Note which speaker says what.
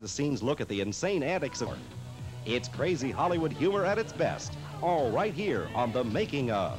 Speaker 1: the scenes look at the insane antics of It's crazy Hollywood humor at its best. All right here on The Making of.